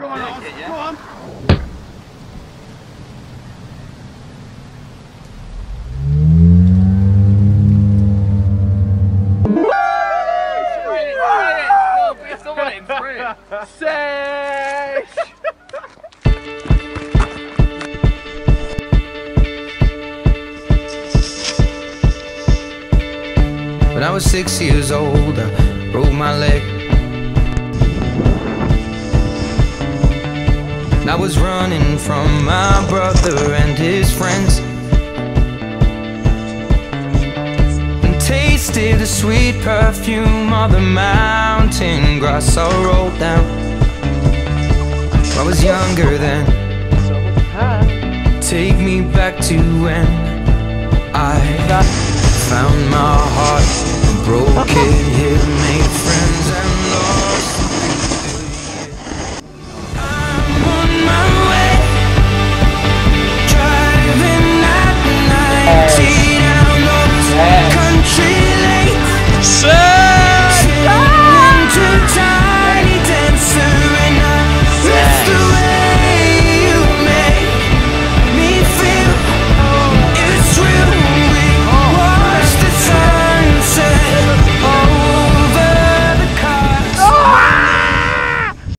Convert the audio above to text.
Go on, Yeah, Oz, yeah, yeah. go on. Sesh! When I was six years old, I broke my leg. I was running from my brother and his friends. And tasted the sweet perfume of the mountain grass I rolled down. I was younger then. Take me back to when I found my heart, broke it, here, and